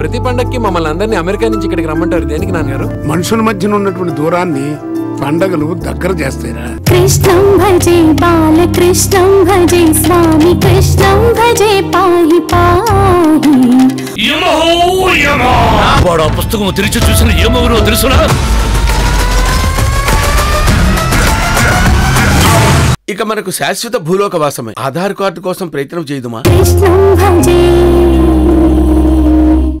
ప్రతి పండక్కి మమ్మల్ని అందరినీ అమెరికా నుంచి ఇక్కడికి రమ్మంటారు. దేనికి నాన్నగారు? మనుషుల మధ్యన ఉన్నటువంటి దూరాన్ని పండగలు దగ్గర చేస్తాయిరా. कृष्णं भजे बालकृष्णं భజే స్వామి కృష్ణం భజే पाहि पाहि వాడు ఆ పుస్తకం తెరిచి చూసిన ఏమవురో తెలుసునా? ఇక మనకు శాశ్వత భూలోక వాసమే. ఆధార్ కార్డు కోసం ప్రయత్నం చేయదుమా? కృష్ణం భజే